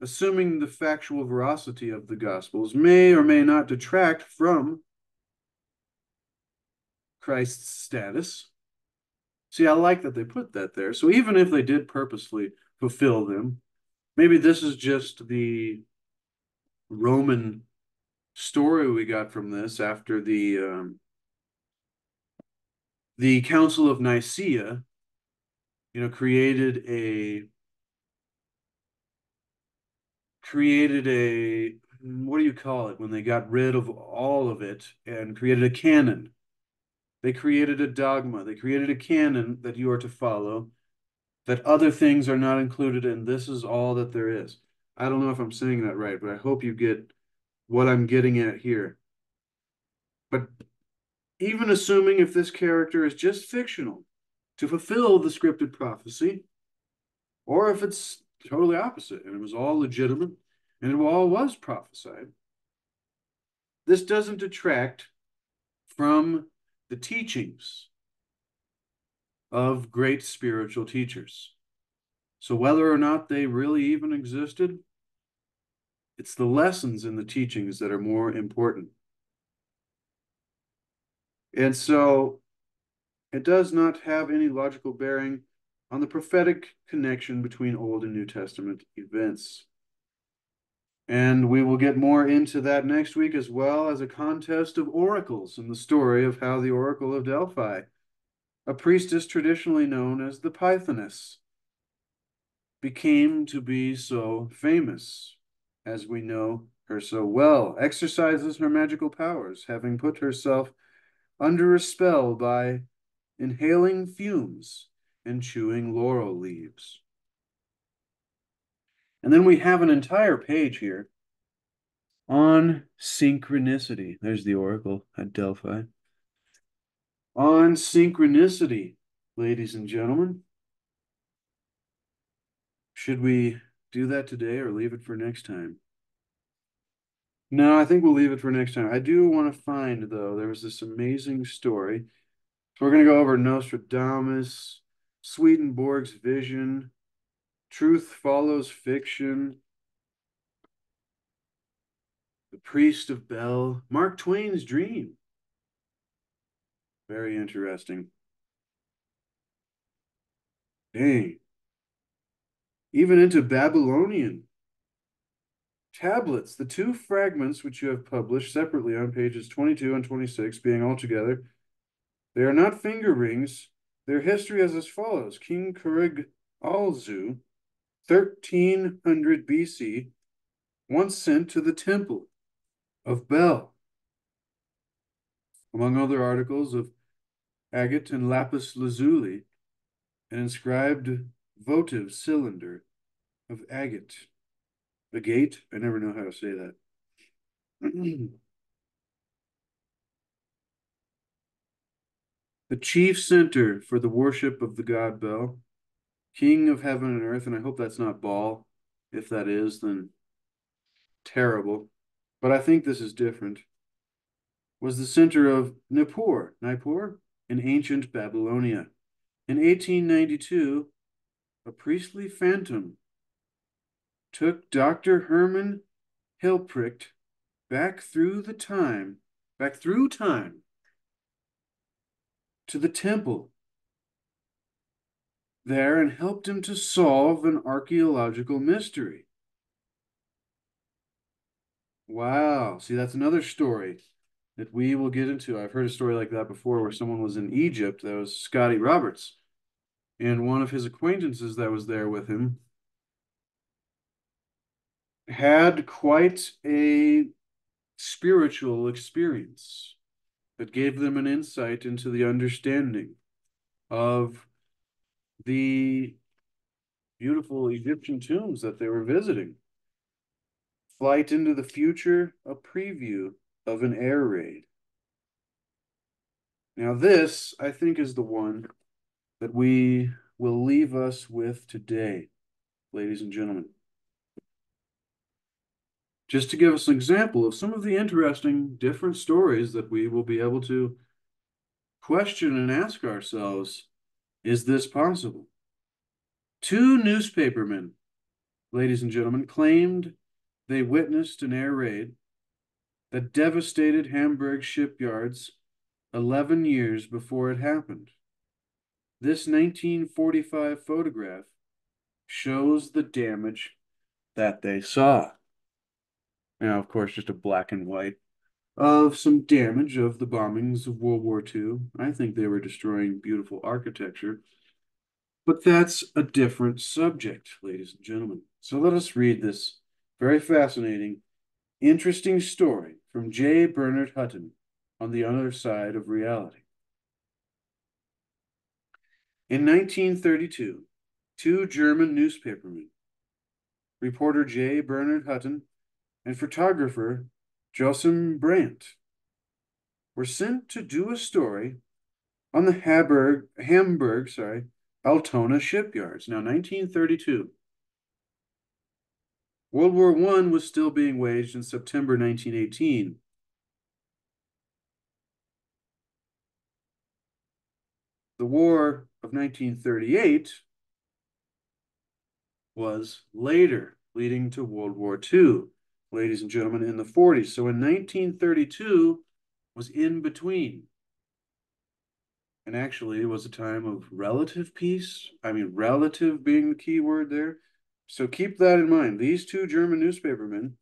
assuming the factual veracity of the Gospels, may or may not detract from Christ's status. See, I like that they put that there. So even if they did purposely fulfill them, maybe this is just the Roman story we got from this after the um, the Council of Nicaea, you know, created a created a what do you call it when they got rid of all of it and created a canon. They created a dogma. They created a canon that you are to follow, that other things are not included and This is all that there is. I don't know if I'm saying that right, but I hope you get what I'm getting at here. But even assuming if this character is just fictional to fulfill the scripted prophecy, or if it's totally opposite and it was all legitimate and it all was prophesied, this doesn't detract from the teachings of great spiritual teachers. So, whether or not they really even existed, it's the lessons in the teachings that are more important. And so it does not have any logical bearing on the prophetic connection between Old and New Testament events. And we will get more into that next week, as well as a contest of oracles and the story of how the Oracle of Delphi, a priestess traditionally known as the Pythoness, became to be so famous as we know her so well, exercises her magical powers, having put herself under a spell by inhaling fumes and chewing laurel leaves. And then we have an entire page here on synchronicity. There's the oracle at Delphi. On synchronicity, ladies and gentlemen. Should we do that today or leave it for next time? No, I think we'll leave it for next time. I do want to find, though, there was this amazing story. So we're going to go over Nostradamus, Swedenborg's vision, Truth Follows Fiction, The Priest of Bel, Mark Twain's Dream. Very interesting. Dang even into Babylonian tablets, the two fragments which you have published separately on pages 22 and 26, being all together, they are not finger rings. Their history is as follows King Kurig Alzu, 1300 BC, once sent to the temple of Bel, among other articles of agate and lapis lazuli, an inscribed votive cylinder of agate. Agate? I never know how to say that. [CLEARS THROAT] the chief center for the worship of the god Bel, king of heaven and earth, and I hope that's not Baal. If that is, then terrible. But I think this is different. Was the center of Nippur, Nippur, in ancient Babylonia. In 1892, a priestly phantom took Dr. Herman Hilprecht back through the time, back through time, to the temple there and helped him to solve an archaeological mystery. Wow. See, that's another story that we will get into. I've heard a story like that before where someone was in Egypt, that was Scotty Roberts. And one of his acquaintances that was there with him had quite a spiritual experience that gave them an insight into the understanding of the beautiful Egyptian tombs that they were visiting. Flight into the future, a preview of an air raid. Now, this, I think, is the one that we will leave us with today, ladies and gentlemen. Just to give us an example of some of the interesting different stories that we will be able to question and ask ourselves is this possible? Two newspapermen, ladies and gentlemen, claimed they witnessed an air raid that devastated Hamburg shipyards 11 years before it happened. This 1945 photograph shows the damage that they saw. Now, of course, just a black and white of some damage of the bombings of World War II. I think they were destroying beautiful architecture. But that's a different subject, ladies and gentlemen. So let us read this very fascinating, interesting story from J. Bernard Hutton on the other side of reality. In 1932, two German newspapermen, reporter J. Bernard Hutton and photographer Joachim Brandt, were sent to do a story on the Hamburg, Hamburg sorry, Altona shipyards. Now, 1932. World War I was still being waged in September 1918. The War of 1938 was later, leading to World War II, ladies and gentlemen, in the 40s. So in 1932 was in between. And actually, it was a time of relative peace. I mean, relative being the key word there. So keep that in mind. These two German newspapermen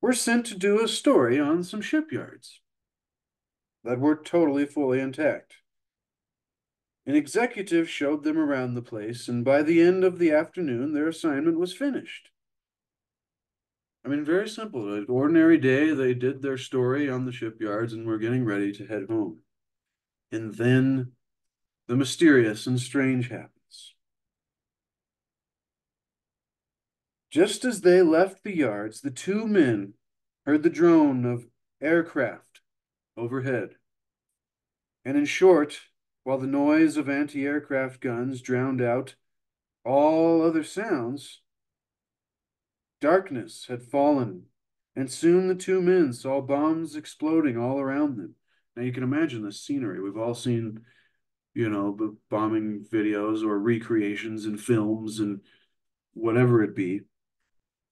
were sent to do a story on some shipyards that were totally fully intact. An executive showed them around the place, and by the end of the afternoon, their assignment was finished. I mean, very simple. An ordinary day, they did their story on the shipyards and were getting ready to head home. And then the mysterious and strange happens. Just as they left the yards, the two men heard the drone of aircraft overhead. And in short, while the noise of anti aircraft guns drowned out all other sounds, darkness had fallen, and soon the two men saw bombs exploding all around them. Now you can imagine the scenery. We've all seen, you know, the bombing videos or recreations in films and whatever it be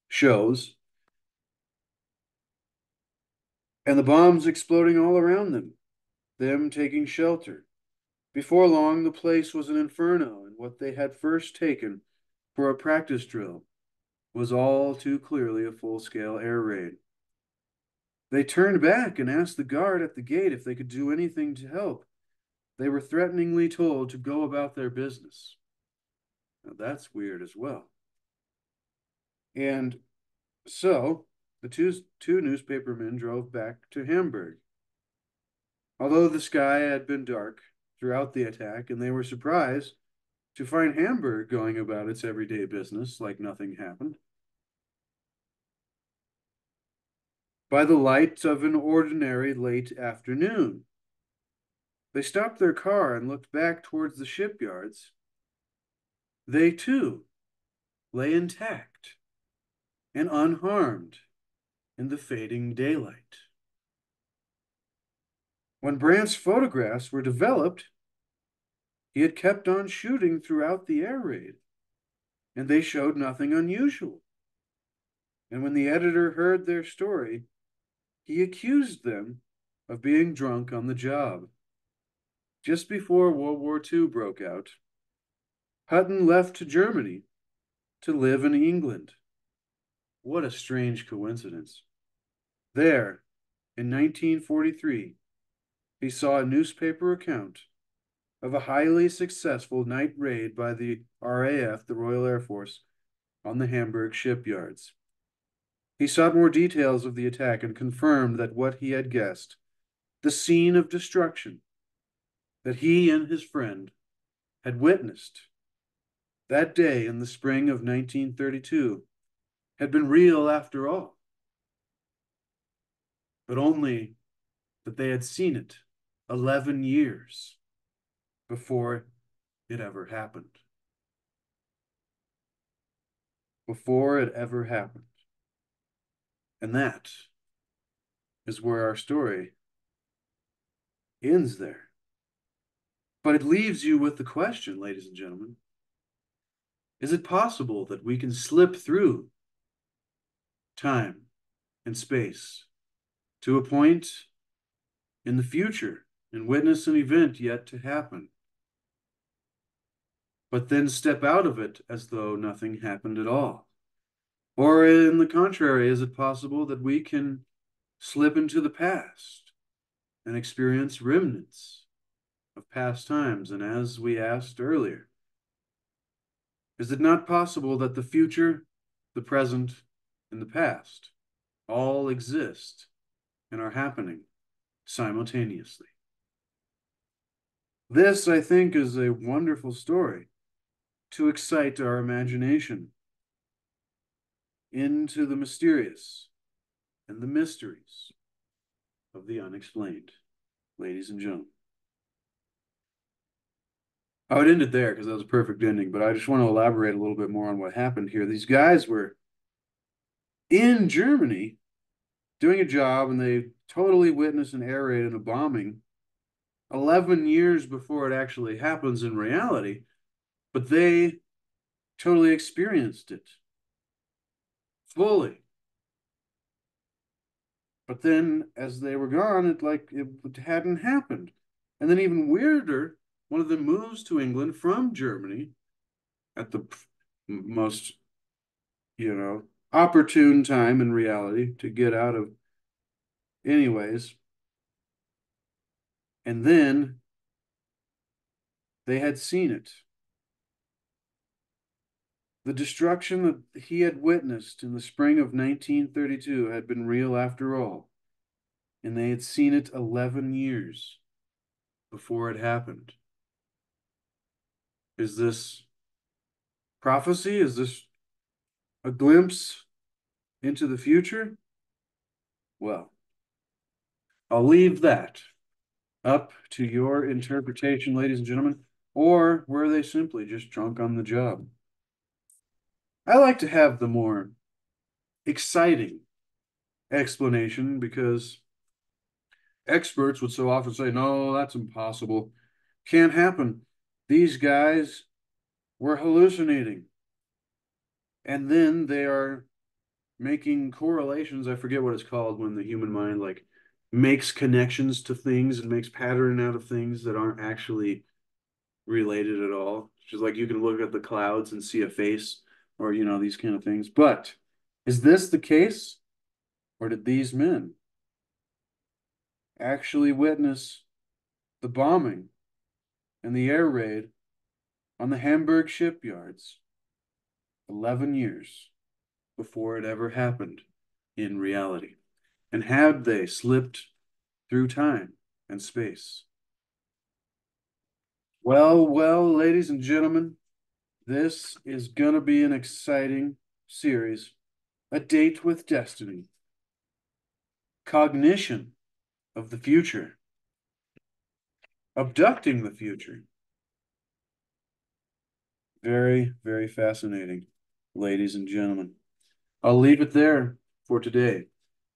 shows, and the bombs exploding all around them, them taking shelter. Before long, the place was an inferno, and what they had first taken for a practice drill was all too clearly a full scale air raid. They turned back and asked the guard at the gate if they could do anything to help. They were threateningly told to go about their business. Now that's weird as well. And so the two, two newspapermen drove back to Hamburg. Although the sky had been dark throughout the attack, and they were surprised to find Hamburg going about its everyday business like nothing happened. By the light of an ordinary late afternoon, they stopped their car and looked back towards the shipyards. They too lay intact and unharmed in the fading daylight. When Brandt's photographs were developed, he had kept on shooting throughout the air raid, and they showed nothing unusual. And when the editor heard their story, he accused them of being drunk on the job. Just before World War II broke out, Hutton left to Germany to live in England. What a strange coincidence. There, in 1943, he saw a newspaper account of a highly successful night raid by the RAF, the Royal Air Force, on the Hamburg shipyards. He sought more details of the attack and confirmed that what he had guessed, the scene of destruction that he and his friend had witnessed that day in the spring of 1932, had been real after all, but only that they had seen it 11 years before it ever happened. Before it ever happened. And that is where our story ends there. But it leaves you with the question, ladies and gentlemen is it possible that we can slip through time and space to a point in the future and witness an event yet to happen? But then step out of it as though nothing happened at all? Or, in the contrary, is it possible that we can slip into the past and experience remnants of past times? And as we asked earlier, is it not possible that the future, the present, and the past all exist and are happening simultaneously? This, I think, is a wonderful story to excite our imagination into the mysterious and the mysteries of the unexplained, ladies and gentlemen. I would end it there because that was a perfect ending, but I just want to elaborate a little bit more on what happened here. These guys were in Germany doing a job and they totally witnessed an air raid and a bombing 11 years before it actually happens in reality but they totally experienced it fully. But then as they were gone, it like it hadn't happened. And then even weirder, one of them moves to England from Germany at the most, you know, opportune time in reality to get out of anyways. And then they had seen it. The destruction that he had witnessed in the spring of 1932 had been real after all, and they had seen it 11 years before it happened. Is this prophecy? Is this a glimpse into the future? Well, I'll leave that up to your interpretation, ladies and gentlemen, or were they simply just drunk on the job? I like to have the more exciting explanation because experts would so often say, no, that's impossible. Can't happen. These guys were hallucinating. And then they are making correlations. I forget what it's called when the human mind like makes connections to things and makes pattern out of things that aren't actually related at all. Just like you can look at the clouds and see a face or, you know, these kind of things. But is this the case? Or did these men actually witness the bombing and the air raid on the Hamburg shipyards 11 years before it ever happened in reality? And had they slipped through time and space? Well, well, ladies and gentlemen, this is going to be an exciting series. A date with destiny. Cognition of the future. Abducting the future. Very, very fascinating, ladies and gentlemen. I'll leave it there for today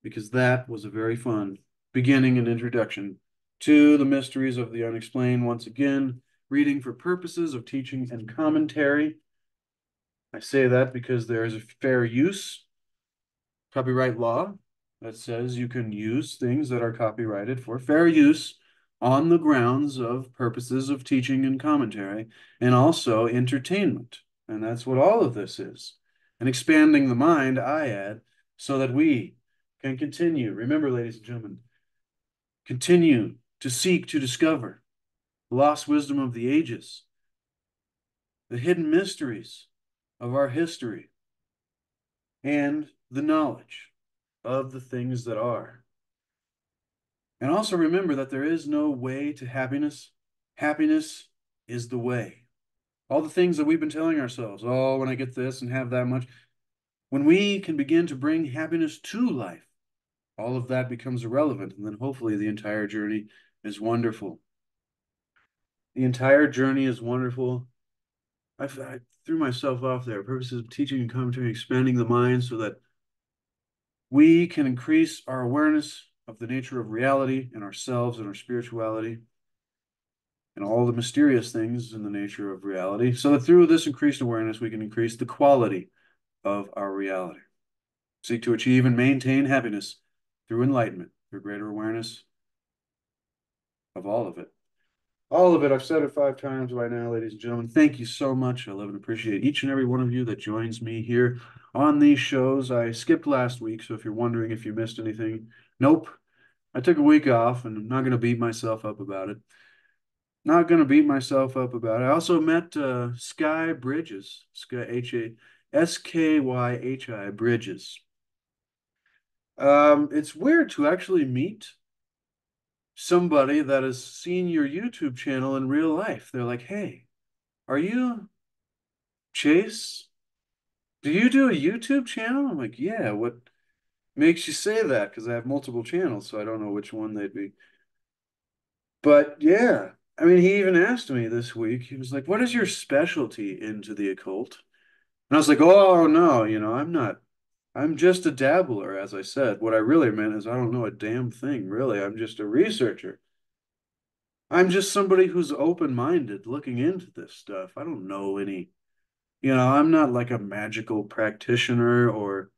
because that was a very fun beginning and introduction to the mysteries of the unexplained. Once again, reading for purposes of teaching and commentary. I say that because there is a fair use copyright law that says you can use things that are copyrighted for fair use on the grounds of purposes of teaching and commentary and also entertainment. And that's what all of this is. And expanding the mind, I add, so that we can continue. Remember, ladies and gentlemen, continue to seek to discover the lost wisdom of the ages, the hidden mysteries of our history, and the knowledge of the things that are. And also remember that there is no way to happiness. Happiness is the way. All the things that we've been telling ourselves, oh, when I get this and have that much, when we can begin to bring happiness to life, all of that becomes irrelevant. And then hopefully the entire journey is wonderful. The entire journey is wonderful. I, I threw myself off there. Purposes of teaching and commentary, expanding the mind so that we can increase our awareness of the nature of reality and ourselves and our spirituality and all the mysterious things in the nature of reality, so that through this increased awareness, we can increase the quality of our reality. Seek to achieve and maintain happiness through enlightenment, through greater awareness of all of it all of it. I've said it five times by now, ladies and gentlemen. Thank you so much. I love and appreciate each and every one of you that joins me here on these shows. I skipped last week, so if you're wondering if you missed anything, nope. I took a week off, and I'm not going to beat myself up about it. Not going to beat myself up about it. I also met uh, Sky Bridges, Sky H A S K Y H I Bridges. Um, it's weird to actually meet somebody that has seen your YouTube channel in real life. They're like, hey, are you Chase? Do you do a YouTube channel? I'm like, yeah, what makes you say that? Because I have multiple channels, so I don't know which one they'd be. But yeah, I mean, he even asked me this week, he was like, what is your specialty into the occult? And I was like, oh, no, you know, I'm not I'm just a dabbler, as I said. What I really meant is I don't know a damn thing, really. I'm just a researcher. I'm just somebody who's open minded looking into this stuff. I don't know any, you know, I'm not like a magical practitioner or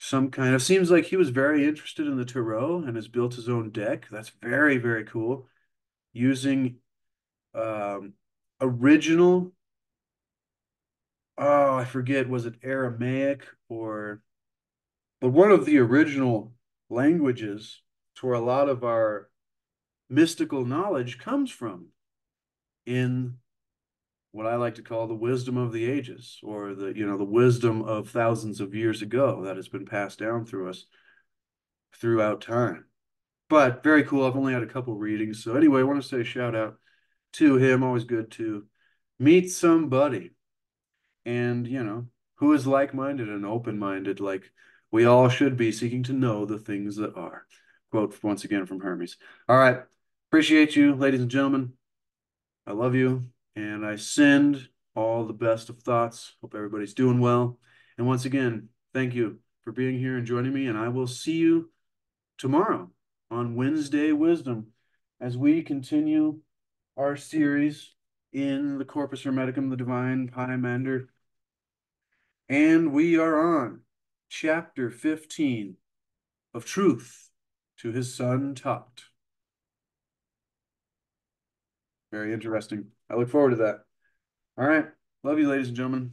some kind of. Seems like he was very interested in the tarot and has built his own deck. That's very, very cool. Using um, original, oh, I forget, was it Aramaic or but one of the original languages to where a lot of our mystical knowledge comes from in what I like to call the wisdom of the ages or the you know the wisdom of thousands of years ago that has been passed down through us throughout time. But very cool. I've only had a couple readings. So anyway, I want to say shout out to him. Always good to meet somebody and you know who is like-minded and open-minded like we all should be seeking to know the things that are. Quote once again from Hermes. All right. Appreciate you, ladies and gentlemen. I love you. And I send all the best of thoughts. Hope everybody's doing well. And once again, thank you for being here and joining me. And I will see you tomorrow on Wednesday Wisdom as we continue our series in the Corpus Hermeticum, the Divine Pymander. And we are on chapter 15 of Truth to his son Tot. Very interesting. I look forward to that. All right. Love you, ladies and gentlemen.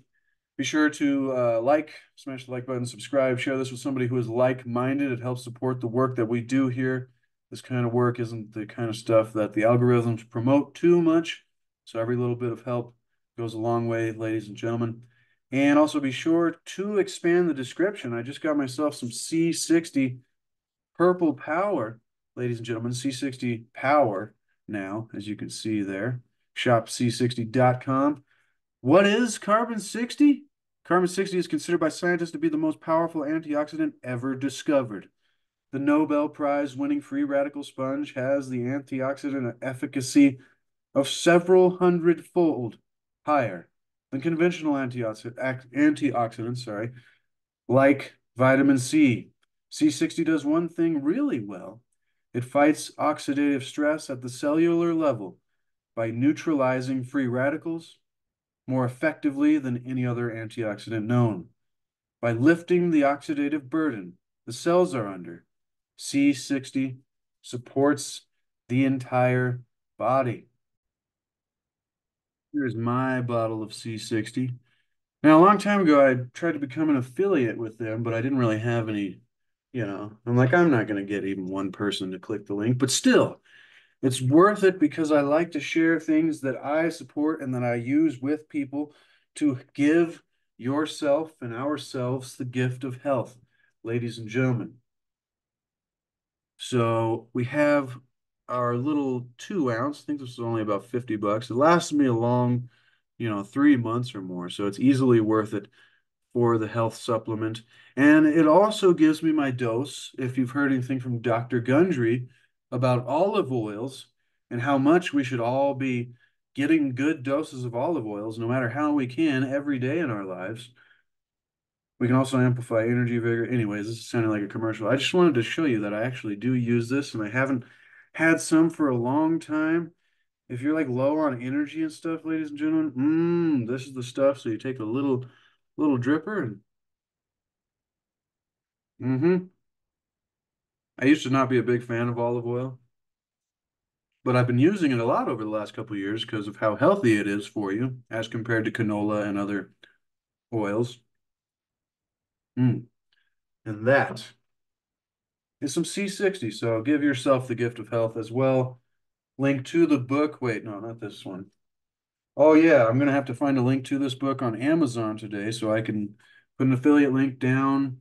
Be sure to uh, like, smash the like button, subscribe, share this with somebody who is like-minded. It helps support the work that we do here. This kind of work isn't the kind of stuff that the algorithms promote too much. So every little bit of help goes a long way, ladies and gentlemen. And also be sure to expand the description. I just got myself some C60 Purple Power, ladies and gentlemen, C60 Power now, as you can see there. ShopC60.com. What is carbon 60? Carbon 60 is considered by scientists to be the most powerful antioxidant ever discovered. The Nobel Prize winning free radical sponge has the antioxidant efficacy of several hundred fold higher than conventional antioxidants, sorry, like vitamin C. C60 does one thing really well. It fights oxidative stress at the cellular level by neutralizing free radicals more effectively than any other antioxidant known. By lifting the oxidative burden the cells are under, C60 supports the entire body. Here's my bottle of C60. Now, a long time ago, I tried to become an affiliate with them, but I didn't really have any, you know, I'm like, I'm not going to get even one person to click the link, but still, it's worth it because I like to share things that I support and that I use with people to give yourself and ourselves the gift of health, ladies and gentlemen. So we have our little two ounce. I think this is only about 50 bucks. It lasts me a long, you know, three months or more. So it's easily worth it for the health supplement. And it also gives me my dose. If you've heard anything from Dr. Gundry about olive oils and how much we should all be getting good doses of olive oils, no matter how we can, every day in our lives. We can also amplify energy vigor. Anyways, this is sounding like a commercial. I just wanted to show you that I actually do use this and I haven't had some for a long time. If you're like low on energy and stuff, ladies and gentlemen, mmm, this is the stuff. So you take a little little dripper and mm-hmm. I used to not be a big fan of olive oil, but I've been using it a lot over the last couple years because of how healthy it is for you as compared to canola and other oils. Mm. And that is some C60. So give yourself the gift of health as well. Link to the book. Wait, no, not this one. Oh, yeah, I'm going to have to find a link to this book on Amazon today so I can put an affiliate link down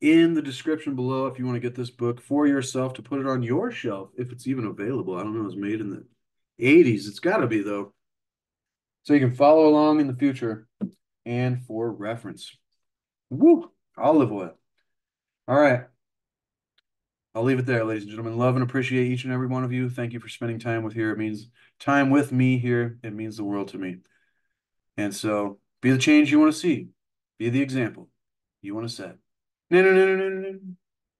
in the description below if you want to get this book for yourself to put it on your shelf if it's even available. I don't know, it was made in the 80s. It's got to be, though. So you can follow along in the future and for reference. Woo! Olive oil. All right. I'll leave it there, ladies and gentlemen. Love and appreciate each and every one of you. Thank you for spending time with here. It means time with me here. It means the world to me. And so be the change you want to see. Be the example you want to set.